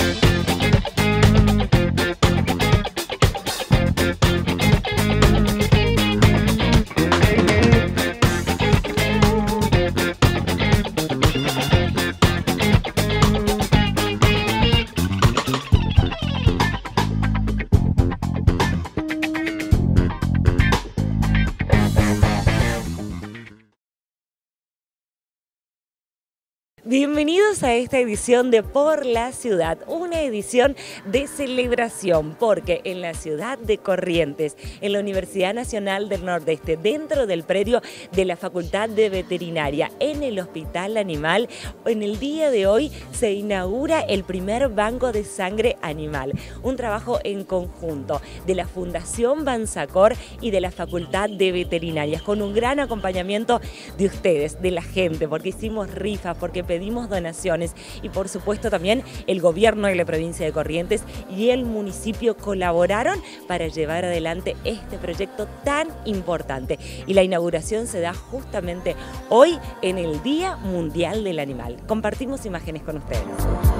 Thank Bienvenidos a esta edición de Por la Ciudad, una edición de celebración, porque en la ciudad de Corrientes, en la Universidad Nacional del Nordeste, dentro del predio de la Facultad de Veterinaria, en el Hospital Animal, en el día de hoy se inaugura el primer banco de sangre animal, un trabajo en conjunto de la Fundación Banzacor y de la Facultad de Veterinarias, con un gran acompañamiento de ustedes, de la gente, porque hicimos rifas, porque pedimos donaciones y por supuesto también el gobierno de la provincia de Corrientes y el municipio colaboraron para llevar adelante este proyecto tan importante. Y la inauguración se da justamente hoy en el Día Mundial del Animal. Compartimos imágenes con ustedes.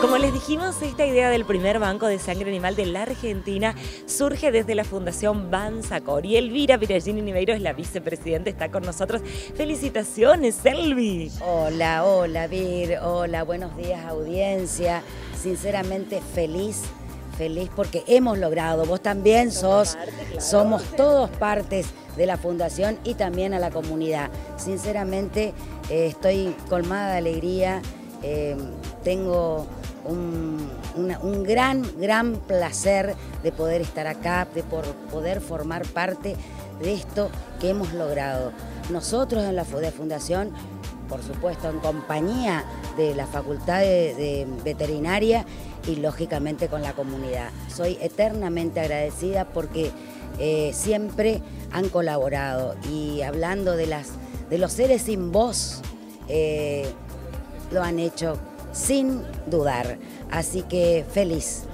Como les dijimos, esta idea del primer banco de sangre animal de la Argentina surge desde la Fundación Banzacor y Elvira Piragini Niveiro es la vicepresidenta, está con nosotros. Felicitaciones, Elvi. Hola, hola, Vir, hola, buenos días, audiencia. Sinceramente feliz, feliz porque hemos logrado, vos también sos, somos todos partes de la fundación y también a la comunidad. Sinceramente eh, estoy colmada de alegría, eh, tengo un, gran, gran placer de poder estar acá, de por poder formar parte de esto que hemos logrado. Nosotros en la Fundación, por supuesto en compañía de la Facultad de, Veterinaria y lógicamente con la comunidad. Soy eternamente agradecida porque eh, siempre han colaborado y hablando de, las, de los seres sin voz, eh, lo han hecho sin dudar. Así que feliz.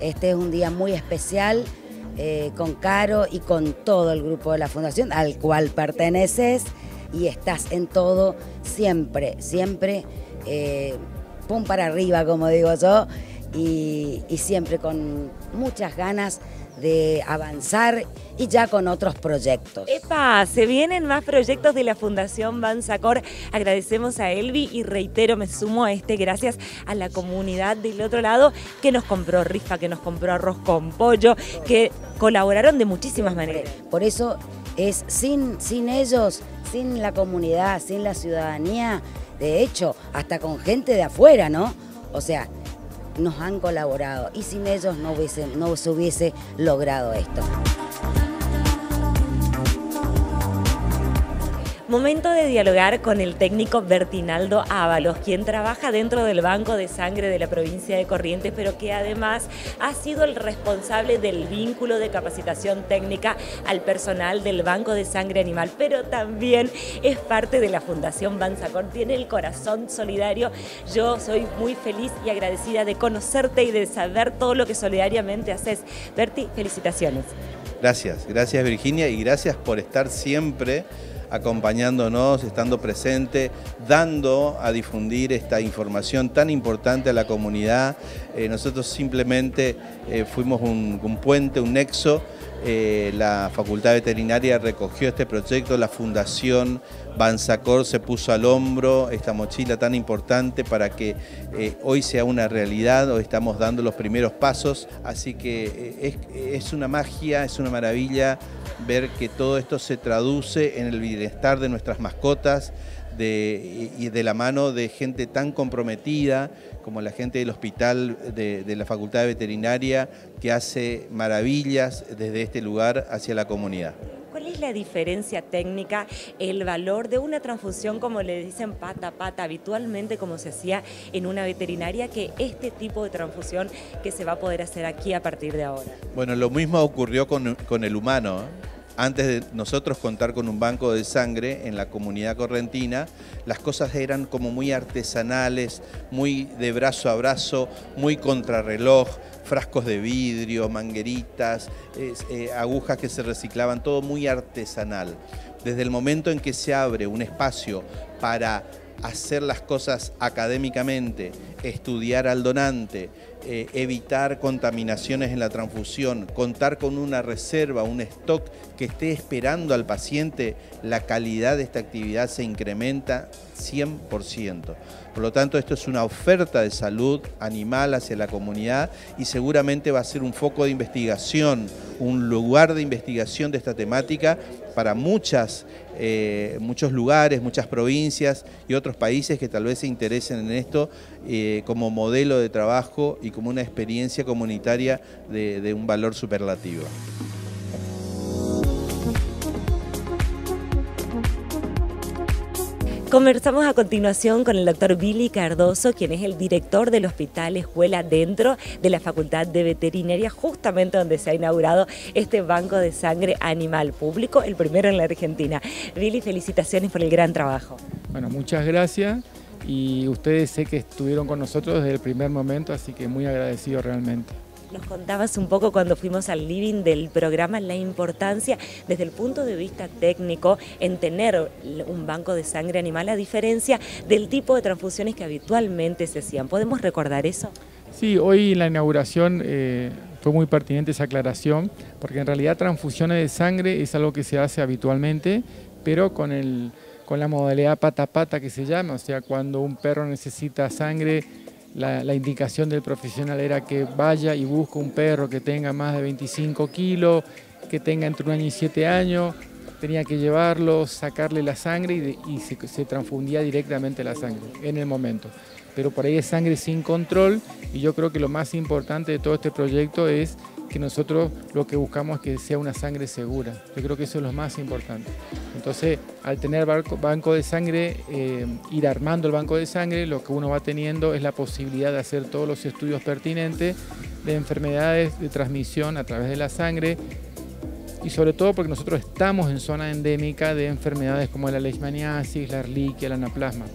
Este es un día muy especial eh, con Caro y con todo el grupo de la Fundación al cual perteneces y estás en todo siempre, siempre eh, pum para arriba, como digo yo, y siempre con muchas ganas de avanzar y ya con otros proyectos. ¡Epa! Se vienen más proyectos de la Fundación Banzacor. Agradecemos a Elvi y reitero, me sumo a este gracias a la comunidad del otro lado que nos compró rifa, que nos compró arroz con pollo, que colaboraron de muchísimas maneras. Por eso es sin, sin ellos, sin la comunidad, sin la ciudadanía, de hecho, hasta con gente de afuera, ¿no? O sea, nos han colaborado y sin ellos no, hubiese, no se hubiese logrado esto. Momento de dialogar con el técnico Bertinaldo Ábalos, quien trabaja dentro del Banco de Sangre de la provincia de Corrientes, pero que además ha sido el responsable del vínculo de capacitación técnica al personal del Banco de Sangre Animal, pero también es parte de la Fundación Banzacor, tiene el corazón solidario. Yo soy muy feliz y agradecida de conocerte y de saber todo lo que solidariamente haces. Berti, felicitaciones. Gracias, gracias Virginia y gracias por estar siempre acompañándonos, estando presente, dando a difundir esta información tan importante a la comunidad. Eh, nosotros simplemente eh, fuimos un, un puente, un nexo eh, la Facultad Veterinaria recogió este proyecto, la Fundación Banzacor se puso al hombro esta mochila tan importante para que eh, hoy sea una realidad, hoy estamos dando los primeros pasos, así que eh, es, una magia, es una maravilla ver que todo esto se traduce en el bienestar de nuestras mascotas, y de la mano de gente tan comprometida como la gente del hospital de, la Facultad de Veterinaria que hace maravillas desde este lugar hacia la comunidad. ¿Cuál es la diferencia técnica, el valor de una transfusión, como le dicen pata a pata, habitualmente como se hacía en una veterinaria, que este tipo de transfusión que se va a poder hacer aquí a partir de ahora? Bueno, lo mismo ocurrió con, con el humano. ¿eh? Antes de nosotros contar con un banco de sangre en la comunidad correntina, las cosas eran como muy artesanales, muy de brazo a brazo, muy contrarreloj, frascos de vidrio, mangueritas, eh, agujas que se reciclaban, todo muy artesanal. Desde el momento en que se abre un espacio para hacer las cosas académicamente, estudiar al donante, eh, evitar contaminaciones en la transfusión, contar con una reserva, un stock que esté esperando al paciente, la calidad de esta actividad se incrementa 100%. Por lo tanto, esto es una oferta de salud animal hacia la comunidad y seguramente va a ser un foco de investigación, un lugar de investigación de esta temática para muchas, eh, muchos lugares, muchas provincias y otros países que tal vez se interesen en esto eh, como modelo de trabajo y como una experiencia comunitaria de, de un valor superlativo. Conversamos a continuación con el doctor Billy Cardoso, quien es el director del Hospital Escuela dentro de la Facultad de Veterinaria, justamente donde se ha inaugurado este banco de sangre animal público, el primero en la Argentina. Billy, felicitaciones por el gran trabajo. Bueno, muchas gracias y ustedes sé que estuvieron con nosotros desde el primer momento, así que muy agradecido realmente. Nos contabas un poco cuando fuimos al living del programa la importancia desde el punto de vista técnico en tener un banco de sangre animal a diferencia del tipo de transfusiones que habitualmente se hacían. ¿Podemos recordar eso? Sí, hoy en la inauguración eh, fue muy pertinente esa aclaración porque en realidad transfusiones de sangre es algo que se hace habitualmente, pero con el con la modalidad pata a pata que se llama, o sea, cuando un perro necesita sangre la, indicación del profesional era que vaya y busque un perro que tenga más de 25 kilos, que tenga entre un año y siete años, tenía que llevarlo, sacarle la sangre y, se, se, transfundía directamente la sangre en el momento. Pero por ahí es sangre sin control y yo creo que lo más importante de todo este proyecto es que nosotros lo que buscamos es que sea una sangre segura. Yo creo que eso es lo más importante. Entonces, al tener banco, de sangre, eh, ir armando el banco de sangre, lo que uno va teniendo es la posibilidad de hacer todos los estudios pertinentes de enfermedades de transmisión a través de la sangre y sobre todo porque nosotros estamos en zona endémica de enfermedades como la leishmaniasis, la erliquia, la anaplasma.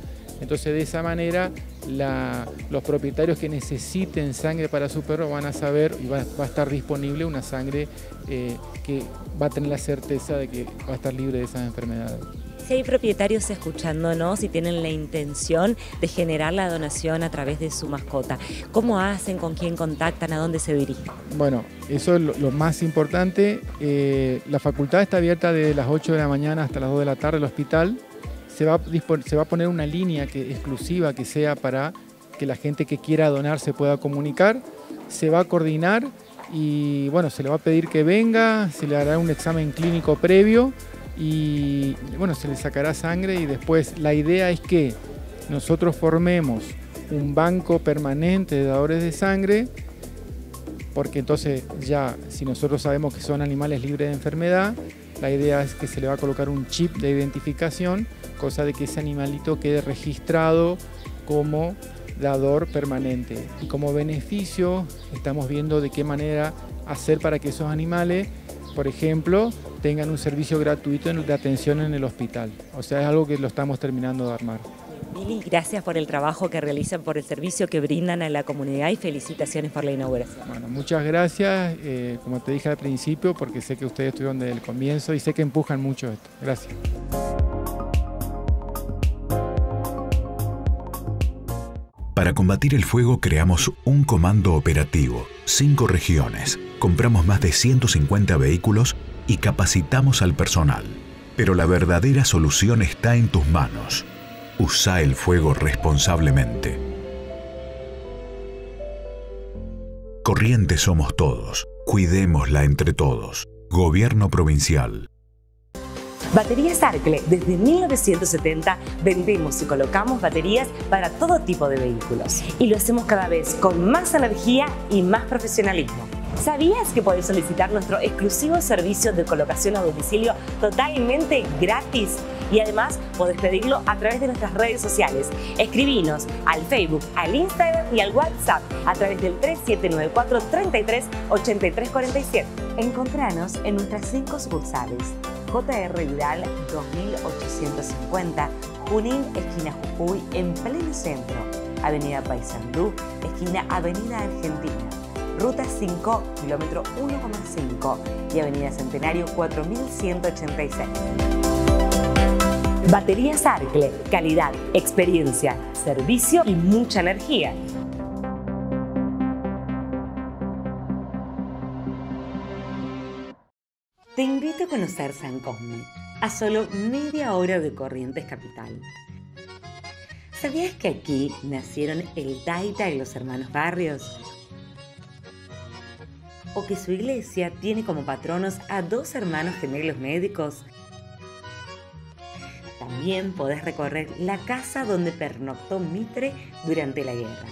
Entonces de esa manera los propietarios que necesiten sangre para su perro van a saber y va, a estar disponible una sangre eh, que va a tener la certeza de que va a estar libre de esas enfermedades. Si hay propietarios escuchándonos y tienen la intención de generar la donación a través de su mascota, ¿cómo hacen? ¿Con quién contactan? ¿A dónde se dirigen? Bueno, eso es lo, más importante. Eh, la facultad está abierta desde las 8 de la mañana hasta las 2 de la tarde, el hospital se va, a poner una línea exclusiva que sea para que la gente que quiera donar se pueda comunicar, se va a coordinar y bueno, se le va a pedir que venga, se le hará un examen clínico previo y bueno, se le sacará sangre y después la idea es que nosotros formemos un banco permanente de dadores de sangre, porque entonces ya si nosotros sabemos que son animales libres de enfermedad, la idea es que se le va a colocar un chip de identificación cosa de que ese animalito quede registrado como dador permanente. Y como beneficio estamos viendo de qué manera hacer para que esos animales, por ejemplo, tengan un servicio gratuito de atención en el hospital. O sea, es algo que lo estamos terminando de armar. Billy, gracias por el trabajo que realizan, por el servicio que brindan a la comunidad y felicitaciones por la inauguración. Bueno, muchas gracias, eh, como te dije al principio, porque sé que ustedes estuvieron desde el comienzo y sé que empujan mucho esto. Gracias. Para combatir el fuego creamos un comando operativo, cinco regiones, compramos más de 150 vehículos y capacitamos al personal. Pero la verdadera solución está en tus manos. Usa el fuego responsablemente. Corrientes somos todos. Cuidémosla entre todos. Gobierno Provincial. Baterías Arcle, desde 1970 vendemos y colocamos baterías para todo tipo de vehículos. Y lo hacemos cada vez con más energía y más profesionalismo. ¿Sabías que podés solicitar nuestro exclusivo servicio de colocación a domicilio totalmente gratis? Y además podés pedirlo a través de nuestras redes sociales. Escribinos al Facebook, al Instagram y al WhatsApp a través del 3794 33 83 47. Encontranos en nuestras cinco sucursales. JR Vidal 2850, Junín, esquina Jujuy, en pleno centro. Avenida Paysandú, esquina Avenida Argentina. Ruta 5, kilómetro 1,5 y Avenida Centenario 4186. Baterías Arcle, calidad, experiencia, servicio y mucha energía. Conocer San Cosme, a solo media hora de Corrientes Capital. ¿Sabías que aquí nacieron el Taita y los hermanos Barrios? ¿O que su iglesia tiene como patronos a dos hermanos gemelos médicos? También podés recorrer la casa donde pernoctó Mitre durante la guerra.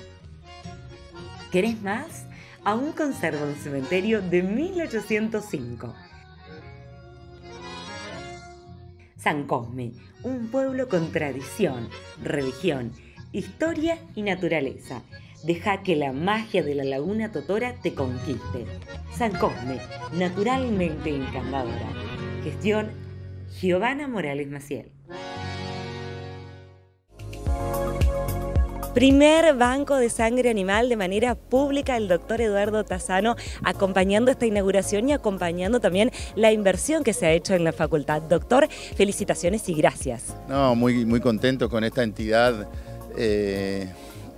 ¿Querés más? Aún conserva un cementerio de 1805 San Cosme, un pueblo con tradición, religión, historia y naturaleza. Deja que la magia de la laguna Totora te conquiste. San Cosme, naturalmente encantadora. Gestión Giovanna Morales Maciel. Primer banco de sangre animal de manera pública, el doctor Eduardo Tazano, acompañando esta inauguración y acompañando también la inversión que se ha hecho en la facultad. Doctor, felicitaciones y gracias. No, muy, muy contento con esta entidad. Eh,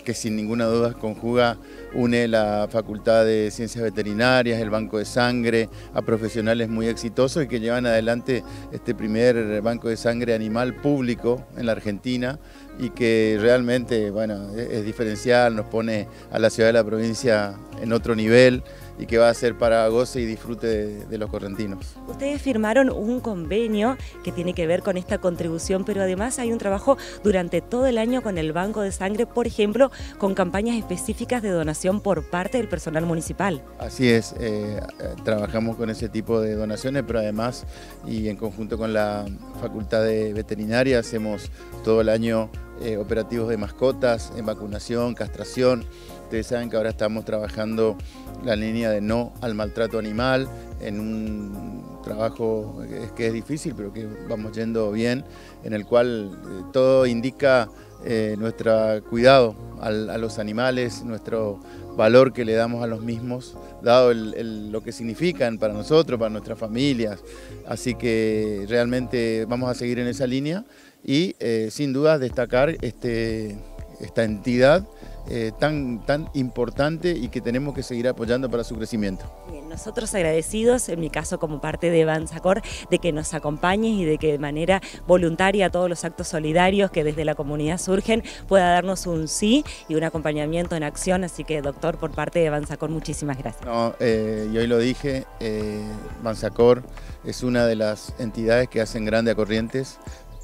que sin ninguna duda conjuga, une la Facultad de Ciencias Veterinarias, el Banco de Sangre, a profesionales muy exitosos y que llevan adelante este primer banco de sangre animal público en la Argentina y que realmente bueno, es diferencial, nos pone a la ciudad de la provincia en otro nivel y que va a ser para goce y disfrute de, los correntinos. Ustedes firmaron un convenio que tiene que ver con esta contribución, pero además hay un trabajo durante todo el año con el Banco de Sangre, por ejemplo, con campañas específicas de donación por parte del personal municipal. Así es, eh, trabajamos con ese tipo de donaciones, pero además y en conjunto con la Facultad de Veterinaria hacemos todo el año eh, operativos de mascotas, en vacunación, castración. Ustedes saben que ahora estamos trabajando la línea de no al maltrato animal en un trabajo que es difícil, pero que vamos yendo bien, en el cual eh, todo indica eh, nuestro cuidado a los animales, nuestro valor que le damos a los mismos, dado lo que significan para nosotros, para nuestras familias. Así que realmente vamos a seguir en esa línea y eh, sin duda destacar este, esta entidad eh, tan, tan importante y que tenemos que seguir apoyando para su crecimiento. nosotros agradecidos, en mi caso como parte de Banzacor, de que nos acompañes y de que de manera voluntaria todos los actos solidarios que desde la comunidad surgen pueda darnos un sí y un acompañamiento en acción. Así que, doctor, por parte de Banzacor, muchísimas gracias. No, eh, y hoy lo dije, eh, Banzacor es una de las entidades que hacen grande a Corrientes.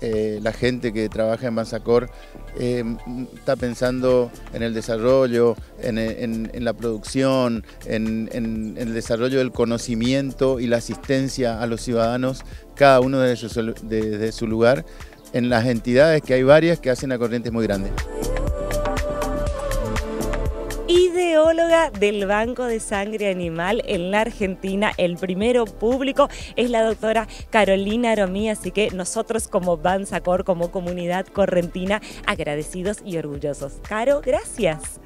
Eh, la gente que trabaja en Mansacor eh, está pensando en el desarrollo, en, la producción, en, el desarrollo del conocimiento y la asistencia a los ciudadanos, cada uno desde su, su lugar, en las entidades que hay varias que hacen a corrientes muy grandes ideóloga del Banco de Sangre Animal en la Argentina. El primero público es la doctora Carolina Aromí, así que nosotros como Banzacor, como comunidad correntina, agradecidos y orgullosos. Caro, gracias.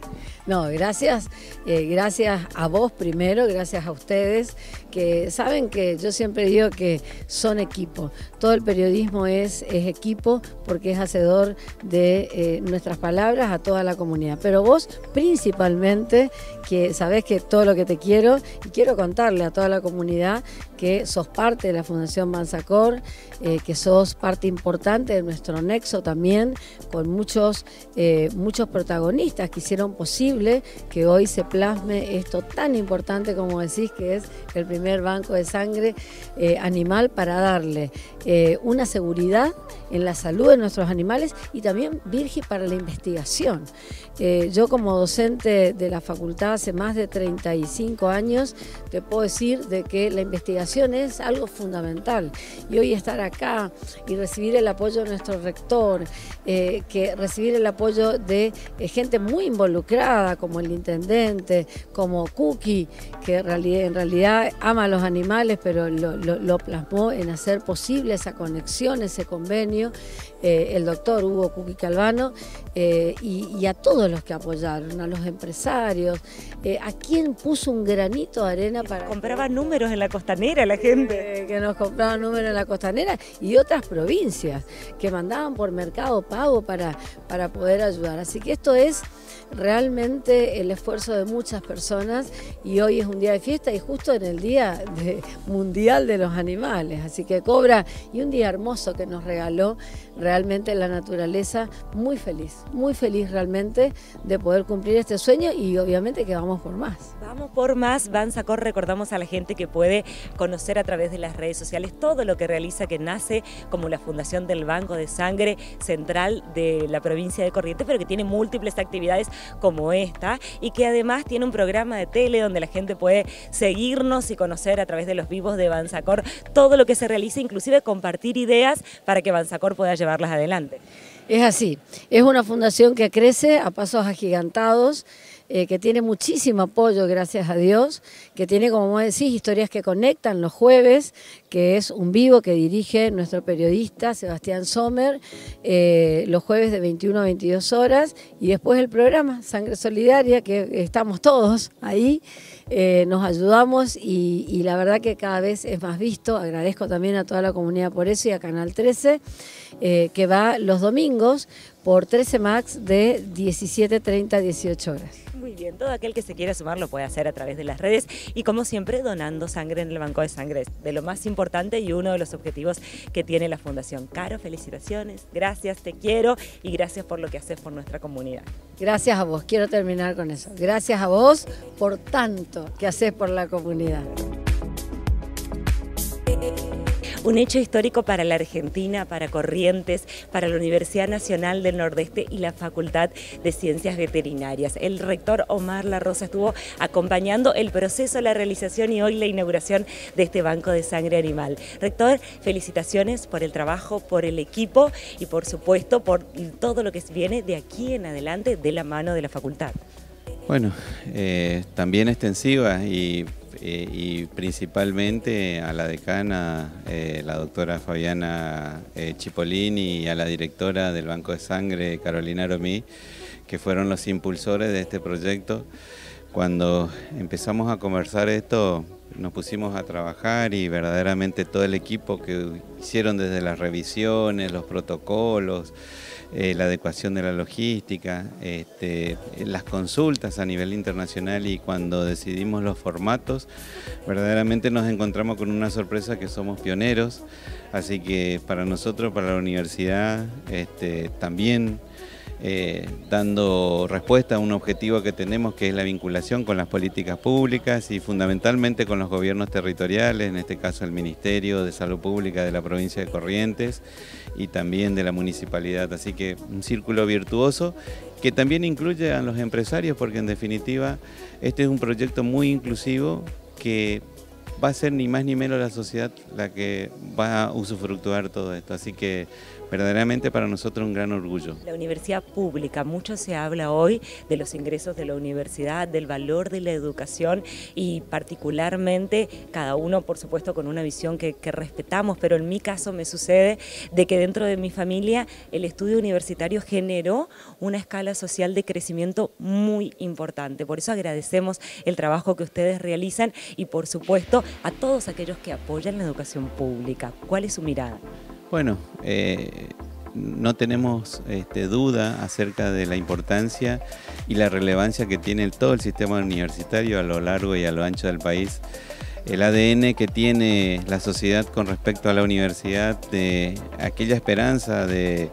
No, gracias, eh, gracias a vos primero, gracias a ustedes, que saben que yo siempre digo que son equipo. Todo el periodismo es, equipo porque es hacedor de eh, nuestras palabras a toda la comunidad. Pero vos principalmente, que sabés que todo lo que te quiero, y quiero contarle a toda la comunidad que sos parte de la Fundación Mansacor, eh, que sos parte importante de nuestro nexo también, con muchos, muchos protagonistas que hicieron posible que hoy se plasme esto tan importante como decís que es el primer banco de sangre eh, animal para darle eh, una seguridad en la salud de nuestros animales y también Virgi para la investigación. Eh, yo como docente de la facultad hace más de 35 años te puedo decir de que la investigación es algo fundamental y hoy estar acá y recibir el apoyo de nuestro rector, que recibir el apoyo de gente muy involucrada como el intendente, como Cookie, que en realidad, ama a los animales, pero lo, plasmó en hacer posible esa conexión, ese convenio. Eh, el doctor Hugo Cuqui Calvano eh, y, a todos los que apoyaron, a los empresarios, eh, a quien puso un granito de arena para... Compraba números en la costanera la gente. que nos compraban números en la costanera y otras provincias que mandaban por mercado pago para, para poder ayudar. Así que esto es realmente el esfuerzo de muchas personas y hoy es un día de fiesta y justo en el Día Mundial de los Animales, así que cobra y un día hermoso que nos regaló realmente la naturaleza, muy feliz, muy feliz realmente de poder cumplir este sueño y obviamente que vamos por más. Vamos por más, Banzacor, recordamos a la gente que puede conocer a través de las redes sociales todo lo que realiza, que nace como la Fundación del Banco de Sangre Central de la provincia de Corrientes, pero que tiene múltiples actividades como esta y que además tiene un programa de tele donde la gente puede seguirnos y conocer a través de los vivos de Banzacor todo lo que se realiza, inclusive compartir ideas para que Banzacor pueda adelante. Es así, es una fundación que crece a pasos agigantados. Eh, que tiene muchísimo apoyo, gracias a Dios, que tiene, como decís, historias que conectan los jueves, que es un vivo que dirige nuestro periodista Sebastián Sommer, eh, los jueves de 21 a 22 horas, y después el programa Sangre Solidaria, que estamos todos ahí, eh, nos ayudamos y, y la verdad que cada vez es más visto. Agradezco también a toda la comunidad por eso y a Canal 13, que va los domingos por 13 Max de 17.30 a 18 horas. Muy bien, todo aquel que se quiera sumar lo puede hacer a través de las redes y como siempre donando sangre en el Banco de Sangre, de lo más importante y uno de los objetivos que tiene la Fundación. Caro, felicitaciones, gracias, te quiero y gracias por lo que haces por nuestra comunidad. Gracias a vos, quiero terminar con eso. Gracias a vos por tanto que haces por la comunidad. Un hecho histórico para la Argentina, para Corrientes, para la Universidad Nacional del Nordeste y la Facultad de Ciencias Veterinarias. El rector Omar La Rosa estuvo acompañando el proceso, la realización y hoy la inauguración de este banco de sangre animal. Rector, felicitaciones por el trabajo, por el equipo y por supuesto por todo lo que viene de aquí en adelante de la mano de la facultad. Bueno, eh, también extensiva y eh, y principalmente a la decana, eh, la doctora Fabiana eh, Chipolini y a la directora del Banco de Sangre, Carolina Romí, que fueron los impulsores de este proyecto. Cuando empezamos a conversar esto, nos pusimos a trabajar y verdaderamente todo el equipo que hicieron desde las revisiones, los protocolos, eh, la adecuación de la logística, este, las consultas a nivel internacional y cuando decidimos los formatos, verdaderamente nos encontramos con una sorpresa que somos pioneros, así que para nosotros, para la universidad, este, también eh, dando respuesta a un objetivo que tenemos que es la vinculación con las políticas públicas y fundamentalmente con los gobiernos territoriales, en este caso el Ministerio de Salud Pública de la provincia de Corrientes y también de la municipalidad. Así que un círculo virtuoso que también incluye a los empresarios porque en definitiva este es un proyecto muy inclusivo que va a ser ni más ni menos la sociedad la que va a usufructuar todo esto. Así que verdaderamente para nosotros un gran orgullo. La universidad pública, mucho se habla hoy de los ingresos de la universidad, del valor de la educación y particularmente cada uno por supuesto con una visión que, respetamos, pero en mi caso me sucede de que dentro de mi familia el estudio universitario generó una escala social de crecimiento muy importante. Por eso agradecemos el trabajo que ustedes realizan y por supuesto a todos aquellos que apoyan la educación pública. ¿Cuál es su mirada? Bueno, eh, no tenemos este, duda acerca de la importancia y la relevancia que tiene todo el sistema universitario a lo largo y a lo ancho del país. El ADN que tiene la sociedad con respecto a la universidad, de aquella esperanza de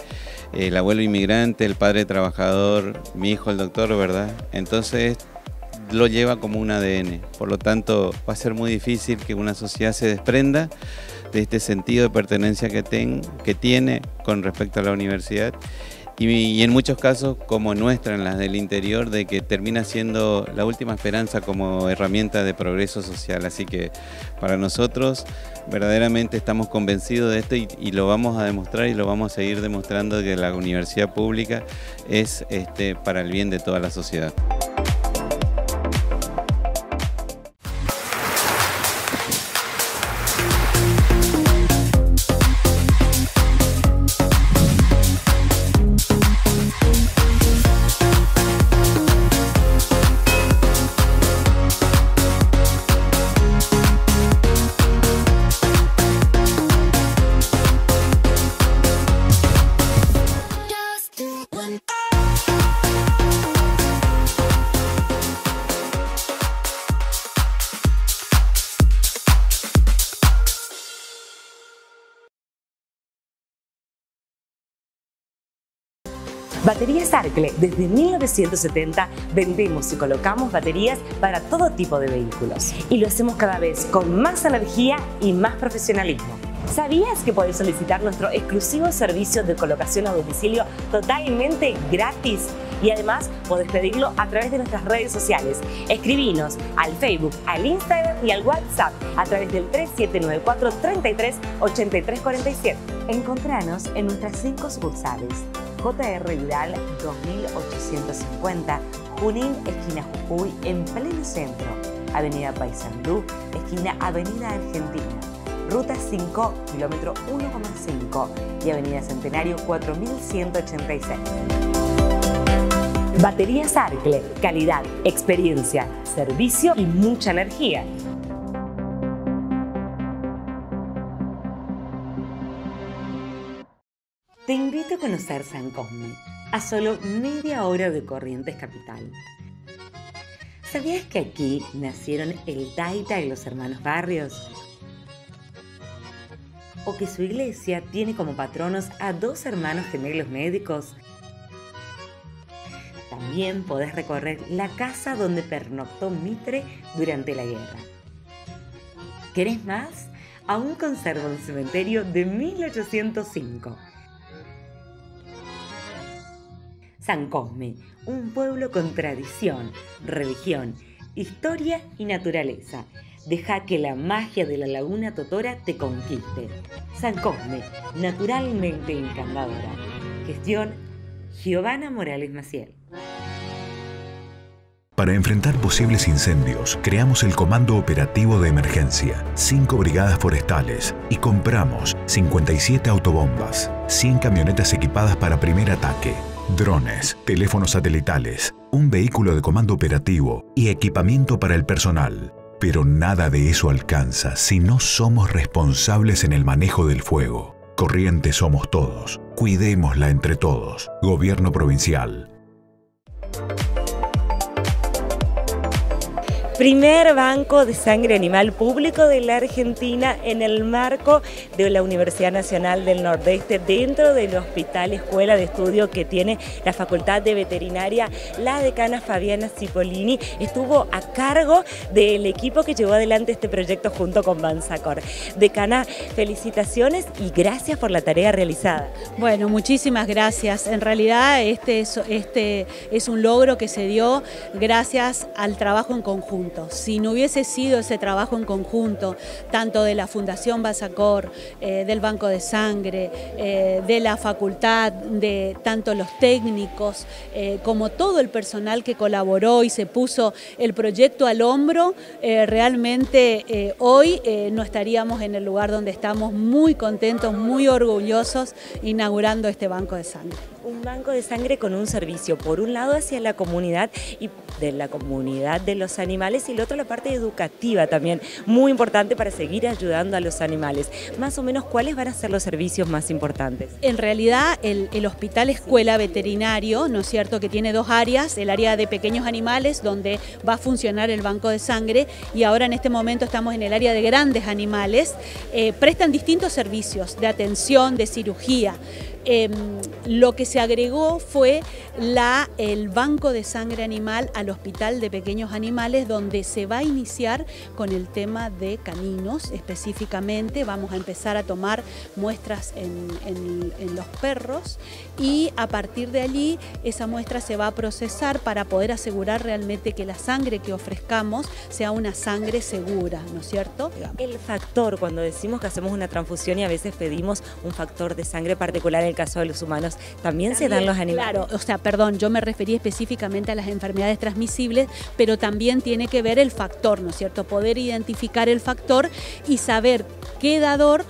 el abuelo inmigrante, el padre trabajador, mi hijo el doctor, ¿verdad? Entonces lo lleva como un ADN. Por lo tanto, va a ser muy difícil que una sociedad se desprenda de este sentido de pertenencia que, ten, que tiene con respecto a la universidad y, en muchos casos como nuestra, en las del interior, de que termina siendo la última esperanza como herramienta de progreso social. Así que para nosotros verdaderamente estamos convencidos de esto y, lo vamos a demostrar y lo vamos a seguir demostrando que la universidad pública es este, para el bien de toda la sociedad. Baterías Arcle, desde 1970 vendemos y colocamos baterías para todo tipo de vehículos. Y lo hacemos cada vez con más energía y más profesionalismo. ¿Sabías que podés solicitar nuestro exclusivo servicio de colocación a domicilio totalmente gratis? Y además podés pedirlo a través de nuestras redes sociales. Escribinos al Facebook, al Instagram y al WhatsApp a través del 3794 33 83 47. Encontranos en nuestras cinco sucursales. JR Vidal 2850, Junín, esquina Jujuy, en pleno centro. Avenida Paysandú, esquina Avenida Argentina. Ruta 5, kilómetro 1,5 y Avenida Centenario 4186. Baterías Arcle, calidad, experiencia, servicio y mucha energía. Te invito a conocer San Cosme, a solo media hora de Corrientes Capital. ¿Sabías que aquí nacieron el Taita y los hermanos Barrios? ¿O que su iglesia tiene como patronos a dos hermanos gemelos médicos? También podés recorrer la casa donde pernoctó Mitre durante la guerra. ¿Querés más? Aún conserva un cementerio de 1805 San Cosme, un pueblo con tradición, religión, historia y naturaleza. Deja que la magia de la laguna Totora te conquiste. San Cosme, naturalmente encantadora. Gestión Giovanna Morales Maciel. Para enfrentar posibles incendios, creamos el Comando Operativo de Emergencia, 5 brigadas forestales y compramos 57 autobombas, 100 camionetas equipadas para primer ataque, drones, teléfonos satelitales, un vehículo de comando operativo y equipamiento para el personal. Pero nada de eso alcanza si no somos responsables en el manejo del fuego. Corrientes somos todos. Cuidémosla entre todos. Gobierno Provincial. Primer banco de sangre animal público de la Argentina en el marco de la Universidad Nacional del Nordeste dentro del Hospital Escuela de Estudio que tiene la Facultad de Veterinaria. La decana Fabiana Cipollini estuvo a cargo del equipo que llevó adelante este proyecto junto con Bansacor. Decana, felicitaciones y gracias por la tarea realizada. Bueno, muchísimas gracias. En realidad este es, este es un logro que se dio gracias al trabajo en conjunto si no hubiese sido ese trabajo en conjunto, tanto de la Fundación Basacor, eh, del Banco de Sangre, eh, de la facultad, de tanto los técnicos eh, como todo el personal que colaboró y se puso el proyecto al hombro, realmente hoy no estaríamos en el lugar donde estamos muy contentos, muy orgullosos inaugurando este Banco de Sangre un banco de sangre con un servicio, por un lado hacia la comunidad y de la comunidad de los animales y el otro la parte educativa también, muy importante para seguir ayudando a los animales. Más o menos, ¿cuáles van a ser los servicios más importantes? En realidad, el, Hospital Escuela Veterinario, ¿no es cierto?, que tiene dos áreas, el área de pequeños animales, donde va a funcionar el banco de sangre, y ahora en este momento estamos en el área de grandes animales, eh, prestan distintos servicios de atención, de cirugía. Em, lo que se agregó fue el banco de sangre animal al hospital de pequeños animales donde se va a iniciar con el tema de caninos específicamente. Vamos a empezar a tomar muestras en, los perros y a partir de allí esa muestra se va a procesar para poder asegurar realmente que la sangre que ofrezcamos sea una sangre segura, ¿no es cierto? El factor, cuando decimos que hacemos una transfusión y a veces pedimos un factor de sangre particular, caso de los humanos, ¿también, se dan los animales? Claro, o sea, perdón, yo me referí específicamente a las enfermedades transmisibles, pero también tiene que ver el factor, ¿no es cierto? Poder identificar el factor y saber qué dador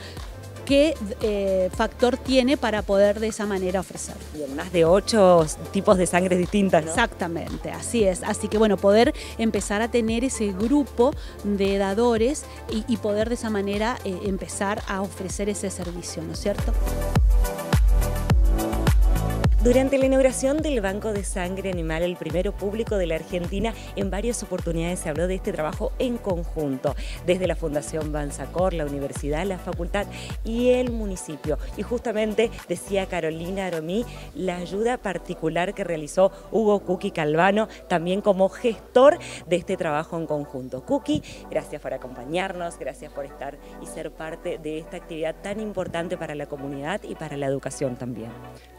qué eh, factor tiene para poder de esa manera ofrecer. Y en más de ocho tipos de sangre distintas. Exactamente, así es. Así que bueno, poder empezar a tener ese grupo de dadores y, poder de esa manera eh, empezar a ofrecer ese servicio, ¿no es cierto? Durante la inauguración del Banco de Sangre Animal, el primero público de la Argentina, en varias oportunidades se habló de este trabajo en conjunto, desde la Fundación Banzacor, la universidad, la facultad y el municipio. Y justamente decía Carolina Aromí la ayuda particular que realizó Hugo Cookie Calvano, también como gestor de este trabajo en conjunto. Cookie, gracias por acompañarnos, gracias por estar y ser parte de esta actividad tan importante para la comunidad y para la educación también.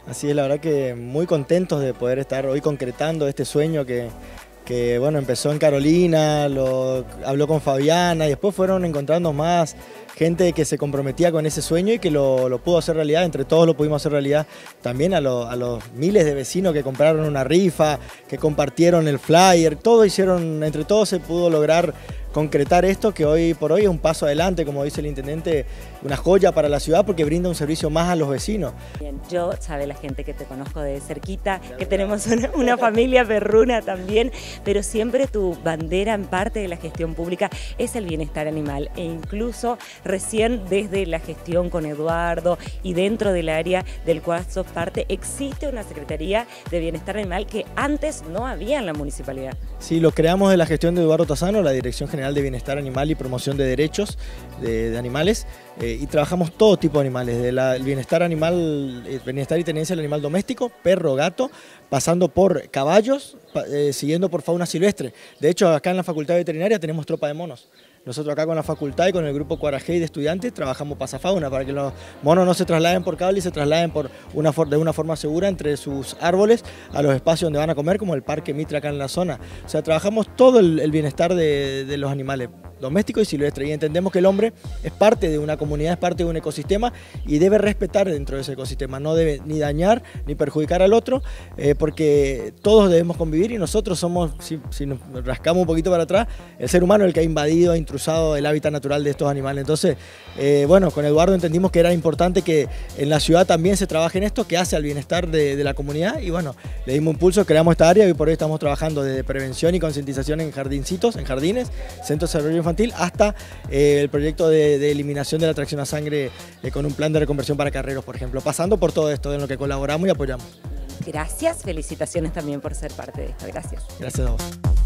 Así es, la verdad que muy contentos de poder estar hoy concretando este sueño que, bueno, empezó en Carolina, lo habló con Fabiana y después fueron encontrando más gente que se comprometía con ese sueño y que lo, pudo hacer realidad, entre todos lo pudimos hacer realidad, también a, los miles de vecinos que compraron una rifa, que compartieron el flyer, todo hicieron, entre todos se pudo lograr concretar esto que hoy por hoy es un paso adelante, como dice el intendente, una joya para la ciudad porque brinda un servicio más a los vecinos. Bien, yo sabe la gente que te conozco de cerquita, que tenemos una, familia perruna también, pero siempre tu bandera en parte de la gestión pública es el bienestar animal e incluso recién desde la gestión con Eduardo y dentro del área del cual sos parte existe una Secretaría de Bienestar Animal que antes no había en la municipalidad. Sí, lo creamos de la gestión de Eduardo Tazano, la Dirección General de Bienestar Animal y Promoción de Derechos de, Animales eh, y trabajamos todo tipo de animales, del bienestar animal, el bienestar y tenencia del animal doméstico, perro, gato, pasando por caballos, eh, siguiendo por fauna silvestre. De hecho, acá en la Facultad Veterinaria tenemos tropa de monos. Nosotros acá con la facultad y con el grupo Cuarajé de estudiantes trabajamos pasafauna para que los monos no se trasladen por cable y se trasladen por una de una forma segura entre sus árboles a los espacios donde van a comer, como el Parque Mitra acá en la zona. O sea, trabajamos todo el, bienestar de, los animales doméstico y silvestre. Y entendemos que el hombre es parte de una comunidad, es parte de un ecosistema y debe respetar dentro de ese ecosistema. No debe ni dañar ni perjudicar al otro, eh, porque todos debemos convivir y nosotros somos, si, nos rascamos un poquito para atrás, el ser humano el que ha invadido, ha intrusado el hábitat natural de estos animales. Entonces, eh, bueno, con Eduardo entendimos que era importante que en la ciudad también se trabaje en esto, que hace al bienestar de, la comunidad y bueno, le dimos impulso, creamos esta área y por hoy estamos trabajando desde prevención y concientización en jardincitos, en jardines, centros de desarrollo infantil, hasta eh, el proyecto de, eliminación de la tracción a sangre eh, con un plan de reconversión para carreros, por ejemplo, pasando por todo esto en lo que colaboramos y apoyamos. Gracias, felicitaciones también por ser parte de esto. Gracias. Gracias a vos.